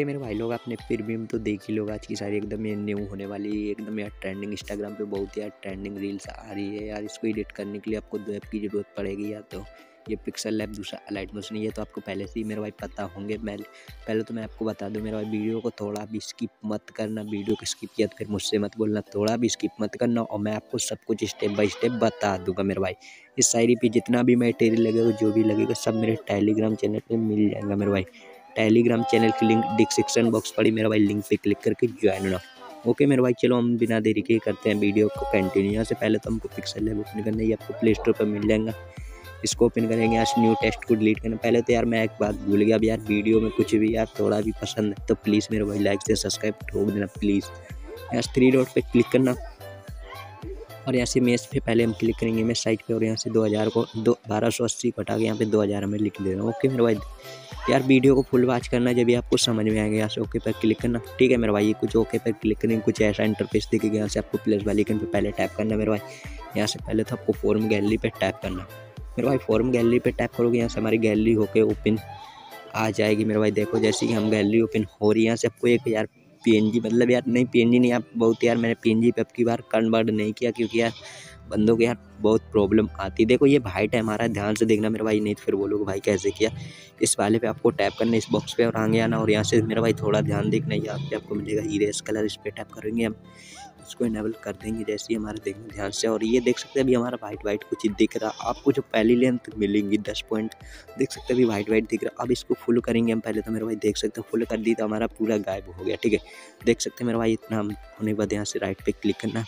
Okay मेरे भाई लोग, आपने फिर भी तो देख ही लोग आज की सारी एकदम ये न्यू होने वाली है एकदम यार ट्रेंडिंग इंस्टाग्राम पे बहुत यार ट्रेंडिंग रील्स आ रही है यार। इसको एडिट करने के लिए आपको दो ऐप की ज़रूरत पड़ेगी, या तो ये पिक्सल लैब दूसरा अलाइट मोशन ये तो आपको पहले से ही मेरे भाई पता होंगे। मैं, पहले तो मैं आपको बता दूँ, मेरे भाई वीडियो को थोड़ा भी स्किप मत करना वीडियो को स्किप किया तो फिर मुझसे मत बोलना, थोड़ा भी स्किप मत करना और मैं आपको सब कुछ स्टेप बाय स्टेप बता दूँगा मेरे भाई। इस शायरी पे जितना भी मटेरियल लगेगा, जो भी लगेगा, सब मेरे टेलीग्राम चैनल पर मिल जाएगा मेरे भाई। टेलीग्राम चैनल की लिंक डिस्क्रिप्शन बॉक्स पड़ी, मेरा भाई लिंक पे क्लिक करके ज्वाइन होना। ओके मेरे भाई, चलो हम बिना देरी के करते हैं वीडियो को कंटिन्यू यहाँ से पहले तो हमको पिक्सल लैब ओपन करना है आपको प्ले स्टोर पर मिल जाएगा। इसको ओपन करेंगे, यहाँ से न्यू टेस्ट को डिलीट करना। पहले तो यार मैं एक बात भूल गया, अब यार वीडियो में कुछ भी यार थोड़ा भी पसंद है तो प्लीज़ मेरे भाई लाइक से सब्सक्राइब ठोक देना प्लीज़ यहाँ से थ्री डॉट पे क्लिक करना। और यहाँ से मेस पे पहले हम क्लिक करेंगे मेस साइट पे, और यहाँ से 2000 को, दो, बारह सौ अस्सी कटा के यहाँ पे 2000 हमें लिख दे देना। ओके मेरे भाई। यार, वीडियो को फुल वॉच करना जब भी आपको समझ में आएगा यहाँ से ओके पर क्लिक करना, ठीक है मेरे भाई कुछ ओके पर क्लिक करेंगे कुछ ऐसा इंटरफेस दिखेगा यहाँ से आपको प्लस वाली पे पहले टैप करना मेरे भाई। यहाँ से पहले तो आपको फॉर्म गैलरी पर टैप करना। मेरे भाई फॉर्म गैलरी पर टैप करोगे, यहाँ से हमारी गैलरी होके ओपन आ जाएगी मेरे भाई। देखो, जैसे कि हम गैलरी ओपन हो रही है, यहाँ से आपको एक यार पीएनजी मतलब यार नहीं पीएनजी नहीं, आप बहुत यार, मैंने पीएनजी पे अब की बार कन्वर्ट नहीं किया, क्योंकि यार बंदों के यार बहुत प्रॉब्लम आती है। देखो, ये भाइट है हमारा ध्यान से देखना मेरा भाई। नहीं तो फिर बोलोगे भाई कैसे किया? इस वाले पे आपको टैप करना इस बॉक्स पे और आगे आना और यहाँ से मेरा भाई थोड़ा ध्यान देखना। यहाँ पे आपको मिलेगा इरेस कलर इस पर टैप करेंगे हम। इसको इनेबल कर देंगे, जैसे ही हमारे देखने ध्यान से। और ये देख सकते हैं अभी हमारा वाइट वाइट कुछ दिख रहा। आपको जो पहली लेंथ मिलेंगी, दस पॉइंट देख सकते हैं अभी वाइट वाइट दिख रहा। अब इसको फुल करेंगे हम। पहले तो मेरे भाई देख सकते हैं फुल कर दी तो हमारा पूरा गायब हो गया, ठीक है? देख सकते हैं मेरे भाई इतना, होने के बाद यहाँ से राइट पे क्लिक करना।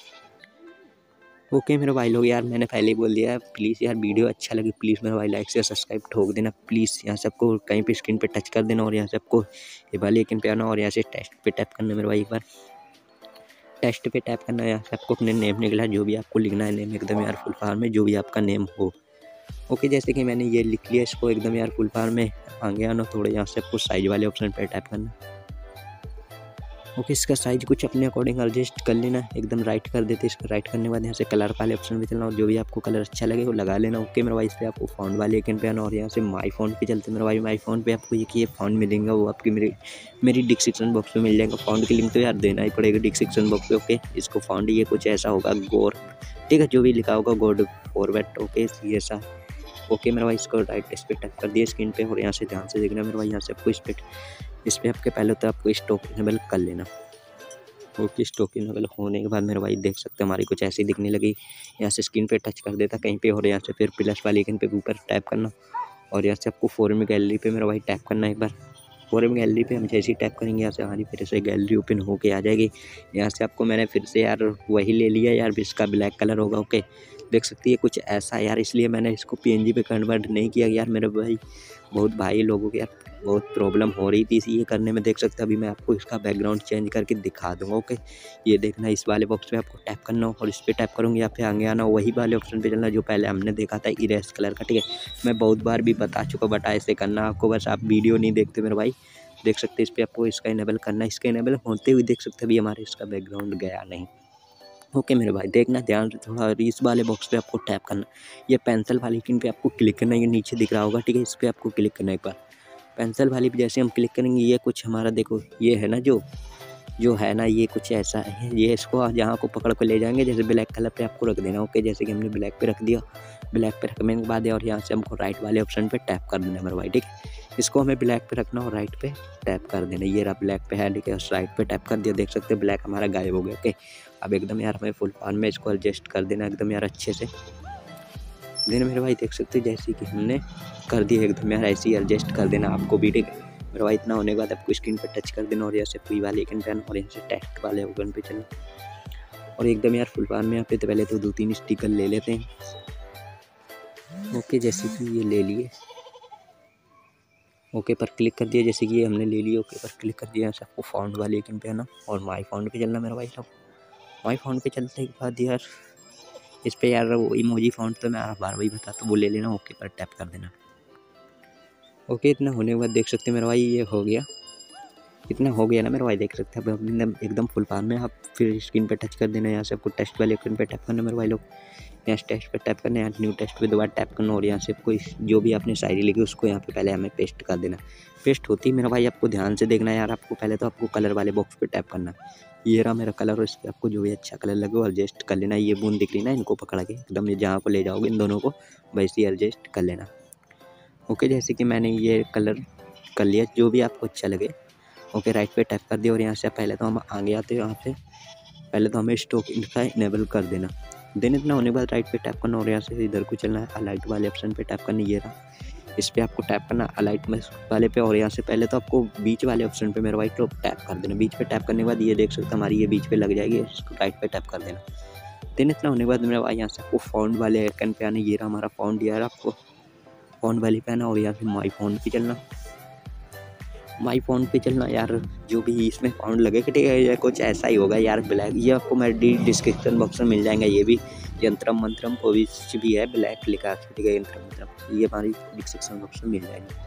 ओके, मेरे भाई लोग यार, मैंने पहले ही बोल दिया प्लीज़ यार वीडियो अच्छा लगे प्लीज़ मेरे भाई लाइक से सब्सक्राइब ठोक देना प्लीज़ यहाँ सबको कहीं पे स्क्रीन पे टच कर देना और यहाँ सबको ये वाले लेकिन पे आना और यहाँ से टेस्ट पे टैप करना मेरे भाई एक बार। टेस्ट पे टैप करना, यहाँ से आपको अपने नेम निकला, जो भी आपको लिखना है नेम एकदम यार फुल फार्म में, जो भी आपका नेम हो। ओके जैसे कि मैंने ये लिख लिया, इसको एकदम यार फुल फार्म में, आगे आना, थोड़े यहाँ से आपको साइज़ वाले ऑप्शन पर टैप करना। ओके, इसका साइज़ कुछ अपने अकॉर्डिंग एडजस्ट कर लेना, एकदम राइट कर देते, इसको राइट करने के बाद यहाँ से कलर वाले ऑप्शन पे चलना, और जो भी आपको कलर अच्छा लगे वो लगा लेना। ओके, मेरे भाई, इस पर आपको फ़ोन वाले आइकन पे आना, और यहाँ से माई फ़ोन पे चलते मेरे भाई माई फ़ोन पे आपको ये फ़ोन मिलेगा, वो आपकी मेरी मेरी डिस्क्रिप्शन बॉक्स में मिल जाएगा। फ़ोन की लिंक तो यार देना ही पड़ेगा डिस्क्रिप्शन बॉक्स पे, ओके? इसको फ़ोन ये कुछ ऐसा होगा गोर ठीक है? जो भी लिखा होगा गोड फॉरवर्ड ओके? ये ऐसा। ओके, मेरा भाई, इसको राइट इस पर टैप कर दिया स्क्रीन पे, और यहाँ से ध्यान से देखना, मेरा भाई, यहाँ से आपको इस पर इस पर आपके पहले तो आपको स्टॉक इनेबल कर लेना। ओके स्टॉक इनेबल होने के बाद मेरे भाई देख सकते हैं, हमारी कुछ ऐसी दिखने लगी। यहाँ से स्क्रीन पे टच कर देता कहीं पे और यहाँ से फिर प्लस वाली आइकन पे ऊपर टैप करना। और यहाँ से आपको फोरम गैलरी पे मेरा भाई टैप करना एक बार। फोरम गैलरी पे हम जैसे ही टैप करेंगे, यहाँ से हमारी फिर से गैलरी ओपन होके आ जाएगी। यहाँ से आपको मैंने फिर से यार वही ले लिया यार, इसका ब्लैक कलर होगा, ओके। देख सकती है कुछ ऐसा यार, इसलिए मैंने इसको पी पे कन्वर्ट नहीं किया। यार मेरे भाई, बहुत भाई लोगों के यार बहुत प्रॉब्लम हो रही थी इसी ये करने में देख सकते हैं, अभी मैं आपको इसका बैकग्राउंड चेंज करके दिखा दूँगा ओके ये देखना, इस वाले बॉक्स पे आपको टैप करना हो, और इस पर टैप करूँगी, या फिर आगे आना वही वाले ऑप्शन पे चलना, जो पहले हमने देखा था इरेस कलर का, ठीक है? मैं बहुत बार भी बता चुका बट ऐसे करना आपको, बस आप वीडियो नहीं देखते मेरे भाई। देख सकते इस पर आपको इसका इनेबल करना, इसका इनेबल होते हुए देख सकते अभी हमारे इसका बैकग्राउंड गया नहीं। ओके मेरे भाई, देखना, ध्यान से थोड़ा इस वाले बॉक्स पे आपको टैप करना। ये पेंसिल वाली किन पे आपको क्लिक करना, ये नीचे दिख रहा होगा, ठीक है? इस पर आपको क्लिक करना एक बार। पेंसिल वाली पे जैसे हम क्लिक करेंगे, ये कुछ हमारा देखो, ये है ना जो जो है ना ये कुछ ऐसा है। ये इसको जहाँ को पकड़ कर ले जाएँगे, जैसे ब्लैक कलर पे आपको रख देना, ओके, जैसे कि हमने ब्लैक पे रख दिया। ब्लैक पे रखने के बाद और यहाँ से हमको राइट वाले ऑप्शन पे टैप कर देना मेरे भाई ठीक? है इसको हमें ब्लैक पे रखना और राइट पे टैप कर देना। ये रहा ब्लैक पे है, ठीक है राइट पे टैप कर दिया। देख सकते हैं ब्लैक हमारा गायब हो गया, ओके? अब एकदम यार हमें फुल फॉर्म में इसको एडजस्ट कर देना, एकदम यार अच्छे से। देन मेरे भाई देख सकते जैसे कि हमने कर दिया एकदम यार, ऐसे ही एडजस्ट कर देना आपको है? मेरा भाई इतना होने के बाद आपको स्क्रीन पर टच कर देना और यहाँ से कोई वाले आइकन पे और यहाँ से टेक्स्ट वाले आइकन पे चलना। और एकदम यार फुल फॉर्म में यहाँ पे तो पहले तो दो तीन स्टिकर ले लेते हैं। ओके जैसे कि ये ले लिए। ओके पर क्लिक कर दिया, जैसे कि ये हमने ले लिया ओके पर क्लिक कर दिया यहाँ से आपको फाउंड वाले आइकन पे आना और माई फाउंड पे चलना मेरा भाई साहब। माई फाउंड पे चलते के बाद यार इस पर यार वो इमोजी फाउंड तो मैं बार वही बताता तो वो ले लेना, ओके, पर टैप कर देना। ओके, इतना होने के बाद देख सकते हैं मेरा भाई, ये हो गया। इतना हो गया ना मेरे भाई, देख सकते हैं, अब एकदम फुल पार में, आप फिर स्क्रीन पे टच कर देना, यहाँ से आपको टेस्ट वाले स्क्रीन पे टैप करना, मेरे भाई लोग। यहाँ टेस्ट पे टैप करना है न्यू टेस्ट पे दोबारा टैप करना, और यहाँ से कोई जो भी आपने शायरी लिखी, उसको यहाँ पे पहले हमें पेस्ट कर देना। पेस्ट होती है, मेरा भाई, आपको ध्यान से देखना है यार, आपको पहले तो आपको कलर वाले बॉक्स पे टैप करना। ये रहा मेरा कलर और इस पर आपको जो भी अच्छा कलर लगे, वो एडजस्ट कर लेना। ये बूंद दिख रही ना, इनको पकड़ के, एकदम ये जहाँ को ले जाओगे, इन दोनों को वैसे ही एडजस्ट कर लेना। ओके जैसे कि मैंने ये कलर कर लिया, जो भी आपको अच्छा लगे ओके राइट पे टैप कर दिया और यहाँ से पहले तो हम आगे आते हैं, यहाँ पे पहले तो हमें स्टॉक इनका इनेबल कर देना। देन इतना होने के बाद राइट पे टैप करना और यहाँ से इधर को चलना है अलाइट वाले ऑप्शन पे टैप करना, ये रहा। इस पर आपको टैप करना अलाइट में वाले पे और यहाँ से पहले तो आपको बीच वाले ऑप्शन पे मेरा वाइट तो टैप कर देना। बीच पे टैप करने के बाद ये देख सकते हमारी ये बीच पे लग जाएगी उसको राइट पे टैप कर देना। देन इतना होने के बाद मेरा यहाँ से आपको फाउंड वाले आइकन पे आना, ये रहा हमारा फाउंड यार आपको फाउंड वाले पे आना और यहाँ से माई फ़ोन पे चलना। माई फ़ोन पे चलना यार, जो भी इसमें फाउंड लगे है, ये कुछ ऐसा ही होगा यार ब्लैक ये आपको मैं डिस्क्रिप्शन बॉक्स में मिल जाएगा, ये भी यंत्रम मंत्रम को भी है ब्लैक लिखा ठीक है, यंत्रम मंत्रम, ये हमारी डिस्क्रिप्शन बॉक्स में मिल जाएँगे।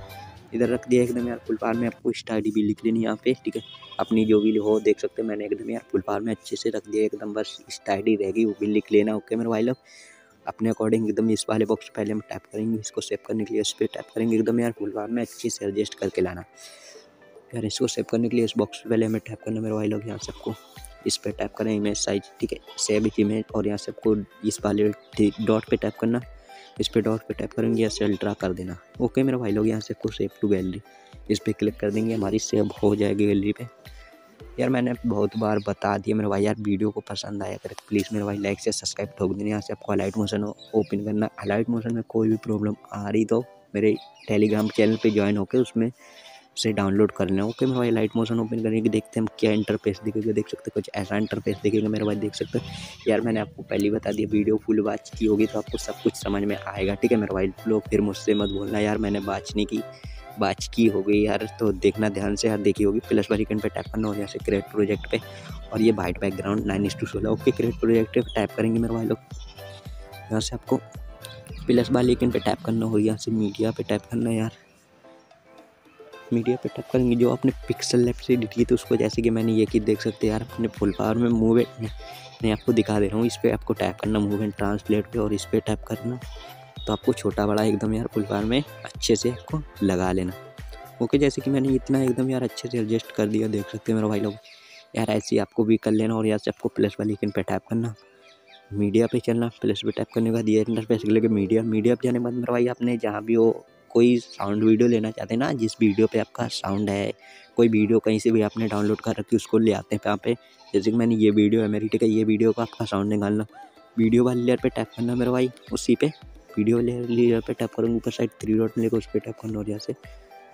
इधर रख दिया एकदम यार फुल पार में आपको स्टडी भी लिख लेनी यहाँ पे, ठीक है, अपनी जो भी हो देख सकते हैं, मैंने एकदम यार फुल पार में अच्छे से रख दिया, एकदम बस स्टडी रहेगी, वो भी लिख लेना ओके मेरे भाई लोग? अपने अकॉर्डिंग एकदम इस वाले बॉक्स पहले हम टैप करेंगे, इसको सेव करने के लिए इस पर टैप करेंगे, एकदम यार फुल पार में अच्छे से एडजस्ट करके लाना। यार इसको सेव करने के लिए इस बॉक्स पहले हमें टैप करना, मेरे भाई लोग यहाँ सबको इस पर टैप करें इमेज साइज़ ठीक है? सेव इमेज और यहाँ सबको इस वाले डॉट पे टैप करना। इस पर डॉट पे टैप करेंगे या से अल्ट्रा कर देना। ओके मेरे भाई लोग यहाँ से आपको सेव टू गैलरी इस पर क्लिक कर देंगे, हमारी सेव हो जाएगी गैलरी पे। यार मैंने बहुत बार बता दिया, मेरे भाई यार वीडियो को पसंद आया कर प्लीज़ मेरे भाई लाइक से सब्सक्राइब ठोक देना। यहाँ से आपको अलाइट मोशन ओपन करना। अलाइट मोशन में कोई भी प्रॉब्लम आ रही तो मेरे टेलीग्राम चैनल पे ज्वाइन होकर उसमें से डाउनलोड कर लेना ओके मेरे भाई लाइट मोशन ओपन करेंगे देखते हैं हम क्या इंटरफेस दिखेगा। देख सकते कुछ ऐसा इंटरफेस दिखेगा मेरे भाई, देख सकते यार, मैंने आपको पहले बता दिया वीडियो फुल वॉच की होगी तो आपको सब कुछ समझ में आएगा। ठीक है मेरे भाई, लोग फिर मुझसे मत बोलना यार, मैंने बात नहीं की बात की हो गई यार तो देखना ध्यान से। यार देखी होगी प्लस वाली पे टैप करना और यहाँ से क्रिएट प्रोजेक्ट पे। और ये वाइट बैकग्राउंड नाइन टू सोलह ओके क्रिएट प्रोजेक्ट पे टैप करेंगे मेरे भाई लोग। यहाँ से आपको प्लस वाली पे टैप करना हो यहाँ से मीडिया पे टैप करना यार। मीडिया पे टैप करेंगे जो आपने पिक्सल लेफ़्ट से एडिट की थी, उसको जैसे कि मैंने ये की देख सकते हैं यार, अपने फुल पावर में मूव मैं आपको दिखा दे रहा हूँ, इस पर आपको टैप करना मूव एंड ट्रांसलेट पे, और इस पर टैप करना। तो आपको छोटा बड़ा एकदम यार फुल पावर में अच्छे से आपको लगा लेना। ओके जैसे कि मैंने इतना एकदम यार अच्छे से एडजस्ट कर दिया, देख सकते हैं मेरे भाई लोग। यार ऐसे ही आपको भी कर लेना, और यार से आपको प्लस वाली किन पे टैप करना। मीडिया पे चलना प्लस पे टैप करने के बाद ये इंटरफेस लेके मीडिया। मीडिया पे जाने के बाद मेरा भाई, आपने जहाँ भी हो कोई साउंड वीडियो लेना चाहते हैं ना, जिस वीडियो पे आपका साउंड है, कोई वीडियो कहीं से भी आपने डाउनलोड कर रखी उसको ले आते हैं यहाँ पे। जैसे कि मैंने ये वीडियो है, मेरी है, ये वीडियो का आपका साउंड निकालना। वीडियो वाले लेयर पर टैप करना मेरा भाई, उसी पे। वीडियो लेयर लेयर पे टैप करूँगा, ऊपर साइड थ्री डॉट मिलेगा, उस पर टैप करना और यहाँ से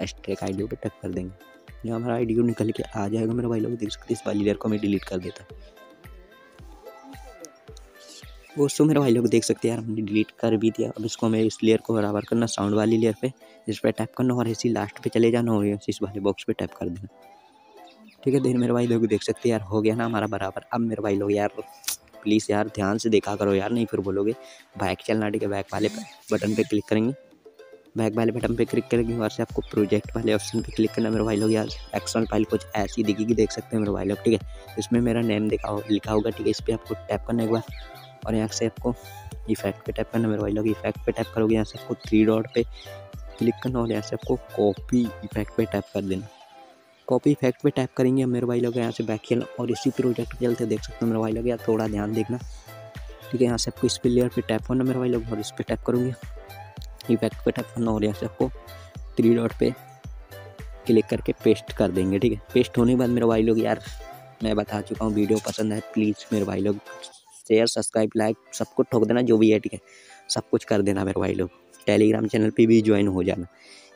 एस्ट्रेक आई पे टैप कर देंगे। जहाँ हमारा आई निकल के आ जाएगा मेरा भाई लोग, देख सकते इस वाली लेयर को मैं डिलीट कर देता। दोस्तों, मेरे भाई लोग देख सकते हैं यार, हमने डिलीट कर भी दिया। अब इसको हमें इस लेयर को बराबर करना साउंड वाली लेयर पे इस पर टैप करना और ऐसी लास्ट पे चले जाना और इस वाले बॉक्स पे टैप कर देना। ठीक है देर मेरे भाई लोग देख सकते हैं यार, हो गया ना हमारा बराबर। अब मेरे भाई लोग यार प्लीज़ यार, ध्यान से देखा करो यार, नहीं फिर बोलोगे बाइक चलना ठीक है बैक वाले बटन पर क्लिक करेंगे। बैक वाले बटन पे क्लिक करेंगे वहाँ से आपको प्रोजेक्ट वाले ऑप्शन पे क्लिक करना मेरे भाई लोग यार। एक्सल फ़ाइल कुछ ऐसी दिखेगी, देख सकते हैं मेरे भाई लोग, ठीक है। इसमें मेरा नेम दिखा, लिखा होगा, ठीक है, इस पर आपको टैप करने के बाद और यहाँ से आपको इफ़ेक्ट पे टैप करना मेरे भाई लोग इफ़ेक्ट पे टैप करोगे, यहाँ से आपको थ्री डॉट पे क्लिक करना और यहाँ से आपको कॉपी इफ़ेक्ट पे टैप कर देना। कॉपी इफ़ेक्ट पे टैप करेंगे मेरे भाई लोग, यहाँ से बैक खेलना और इसी प्रोजेक्ट के चलते देख सकते हो मेरे भाई लोग यार थोड़ा ध्यान देखना। ठीक है, यहाँ से आपको इस लेयर पर टैप करना मेरे भाई लोग और इस पर टैप करूँगी। इफ़ेक्ट पे टैप करना और यहाँ से आपको थ्री डॉट पे क्लिक करके पेस्ट कर देंगे, ठीक है। पेस्ट होने के बाद मेरे भाई लोग, यार मैं बता चुका हूँ, वीडियो पसंद है प्लीज़ मेरे भाई लोग शेयर सब्सक्राइब लाइक सब कुछ ठोक देना जो भी है, ठीक है? सब कुछ कर देना मेरे भाई लोग। टेलीग्राम चैनल पे भी ज्वाइन हो जाना।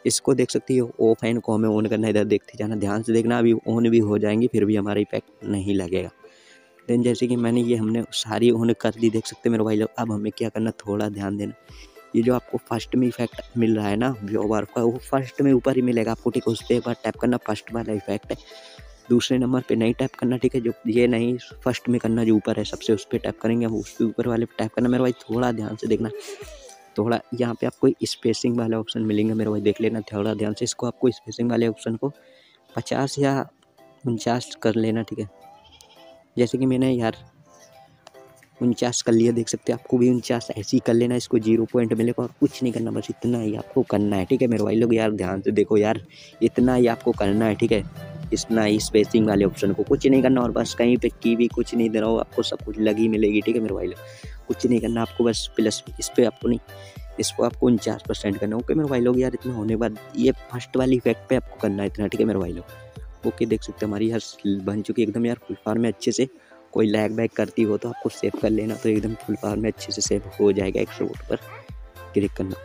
इसको देख सकती हो ऑफ़ एंड को हमें ऑन करना, इधर देखते जाना। ध्यान से देखना, अभी ऑन भी हो जाएँगी, फिर भी हमारा इफ़ेक्ट नहीं लगेगा। देन जैसे कि मैंने ये हमने सारी ऑन कर दी देख सकते मेरे भाई लोग। अब हमें क्या करना, थोड़ा ध्यान देना। ये जो आपको फ़र्स्ट में इफ़ेक्ट मिल रहा है ना व्यू बार का, वो फ़र्स्ट में ऊपर ही मिलेगा आपको, ठीक उस पर एक बार टैप करना फ़र्स्ट वाला इफ़ेक्ट है। दूसरे नंबर पे नहीं टैप करना, ठीक है? जो ये नहीं फ़र्स्ट में करना, जो ऊपर है, सबसे उस पर टैप करेंगे उस पर ऊपर वाले पे टैप करना। मेरे भाई, थोड़ा ध्यान से देखना, थोड़ा यहाँ पे आपको स्पेसिंग वाले ऑप्शन मिलेंगे, मेरे भाई, देख लेना, थोड़ा ध्यान से इसको आपको स्पेसिंग वाले ऑप्शन को पचास या उनचास कर लेना, ठीक है? जैसे कि मैंने यार उनचास कर लिया, देख सकते हैं, आपको भी उनचास ऐसे ही कर लेना, इसको ज़ीरो पॉइंट मिलेगा और कुछ नहीं करना, बस इतना ही आपको करना है, ठीक है? मेरे भाई लोग, यार ध्यान से देखो यार, इतना ही आपको करना है, ठीक है? इतना ही स्पेसिंग वाले ऑप्शन को कुछ नहीं करना और बस कहीं पे की भी कुछ नहीं देना हो, आपको सब कुछ लगी मिलेगी, ठीक है मेरे भाई लोग? कुछ नहीं करना, आपको बस प्लस इस पर आपको नहीं, इसको आपको उनचास परसेंट करना। ओके मेरे भाई लोग, यार इतना होने बाद ये फ़र्स्ट वाली इफ़ेक्ट पे आपको करना है इतना, ठीक है मेरे भाई लोग? ओके देख सकते हमारी यार बन चुकी है, एकदम यार फुल फार्म में अच्छे से कोई लैग बैग करती हो तो आपको सेव कर लेना तो एकदम फुल फार्म में अच्छे से सेव हो जाएगा एक पर। क्लिक करना।